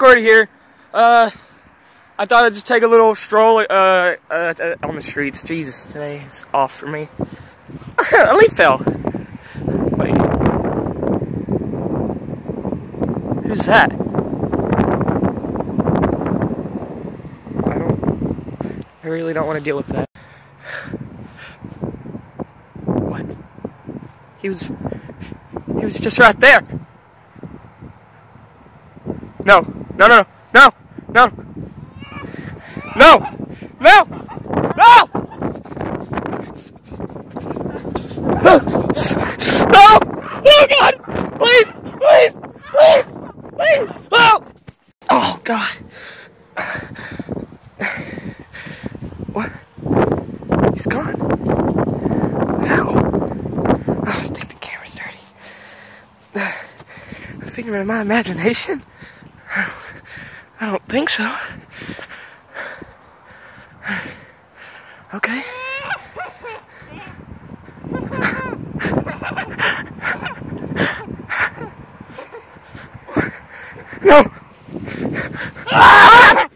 Squirty here. Uh, I thought I'd just take a little stroll uh, uh, uh on the streets. Jesus, today is off for me. a leaf fell. Wait. Who's that? I don't. I really don't want to deal with that. What? He was. He was just right there. No, no, no, no, no, no, no, no, no, no, oh God, please, please, please, please, oh, oh God. What? He's gone. How? Oh, I think the camera's dirty. A figment of my imagination? I don't think so. Okay. No! Ah!